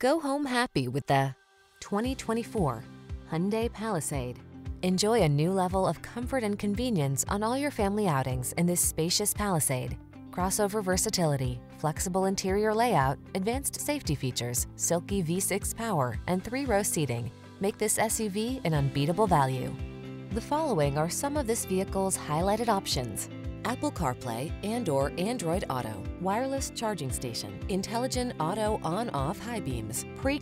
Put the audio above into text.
Go home happy with the 2024 Hyundai Palisade. Enjoy a new level of comfort and convenience on all your family outings in this spacious Palisade. Crossover versatility, flexible interior layout, advanced safety features, silky V6 power, and three-row seating make this SUV an unbeatable value. The following are some of this vehicle's highlighted options. Apple CarPlay and or Android Auto, wireless charging station, intelligent auto on-off high beams, pre